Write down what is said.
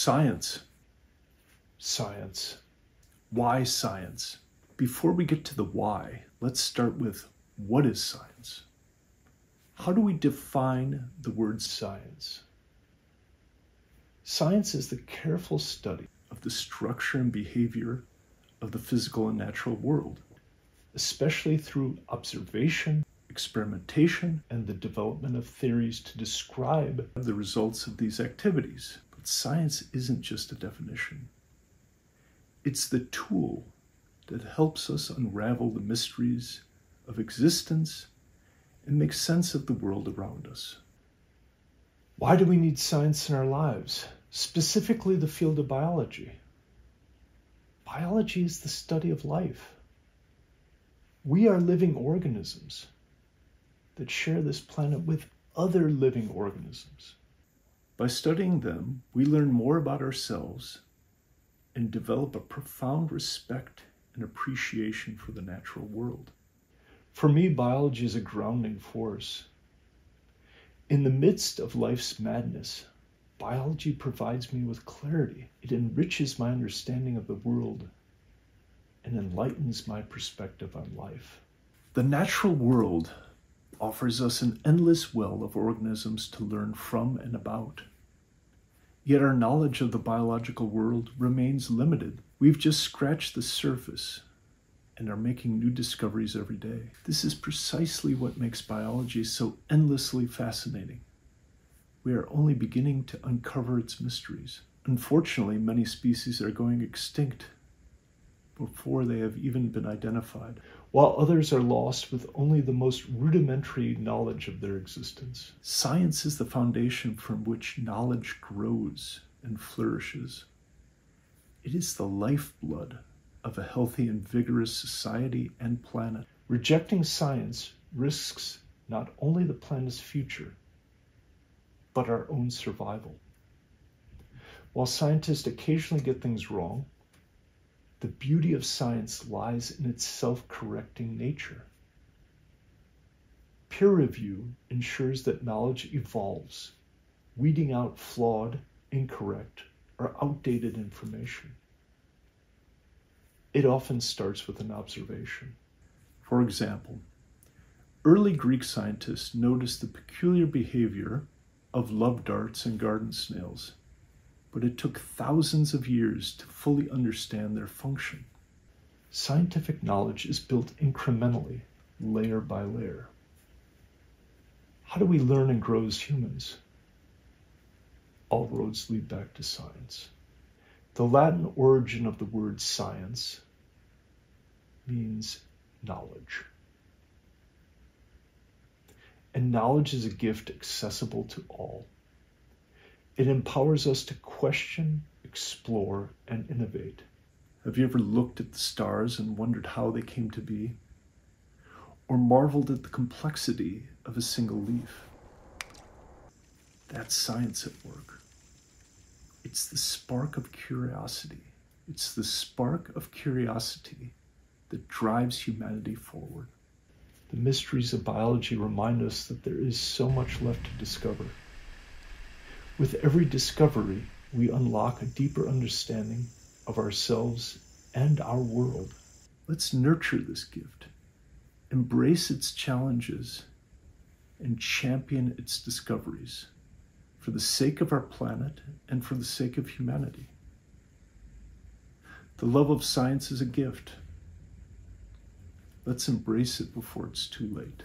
Science. Science. Why science? Before we get to the why, let's start with what is science? How do we define the word science? Science is the careful study of the structure and behavior of the physical and natural world, especially through observation, experimentation, and the development of theories to describe the results of these activities. Science isn't just a definition. It's the tool that helps us unravel the mysteries of existence and make sense of the world around us. Why do we need science in our lives, specifically the field of biology? Biology is the study of life. We are living organisms that share this planet with other living organisms. By studying them, we learn more about ourselves and develop a profound respect and appreciation for the natural world. For me, biology is a grounding force. In the midst of life's madness, biology provides me with clarity. It enriches my understanding of the world and enlightens my perspective on life. The natural world offers us an endless well of organisms to learn from and about. Yet our knowledge of the biological world remains limited. We've just scratched the surface and are making new discoveries every day. This is precisely what makes biology so endlessly fascinating. We are only beginning to uncover its mysteries. Unfortunately, many species are going extinct before they have even been identified, while others are lost with only the most rudimentary knowledge of their existence. Science is the foundation from which knowledge grows and flourishes. It is the lifeblood of a healthy and vigorous society and planet. Rejecting science risks not only the planet's future, but our own survival. While scientists occasionally get things wrong, the beauty of science lies in its self correcting nature. Peer review ensures that knowledge evolves, weeding out flawed, incorrect, or outdated information. It often starts with an observation. For example, early Greek scientists noticed the peculiar behavior of love darts and garden snails but it took thousands of years to fully understand their function. Scientific knowledge is built incrementally, layer by layer. How do we learn and grow as humans? All roads lead back to science. The Latin origin of the word science means knowledge. And knowledge is a gift accessible to all. It empowers us to question, explore, and innovate. Have you ever looked at the stars and wondered how they came to be? Or marveled at the complexity of a single leaf? That's science at work. It's the spark of curiosity. It's the spark of curiosity that drives humanity forward. The mysteries of biology remind us that there is so much left to discover. With every discovery, we unlock a deeper understanding of ourselves and our world. Let's nurture this gift, embrace its challenges, and champion its discoveries for the sake of our planet and for the sake of humanity. The love of science is a gift. Let's embrace it before it's too late.